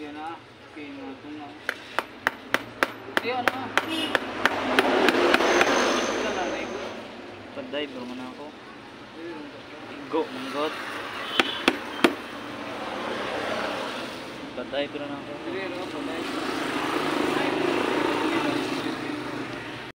Yan na. Ah. Okay, mga na. Ayun na. Wala na, Ray. Pag-dive naman ako. Go, manggot. Pag-dive na ako. Oh, dire, no?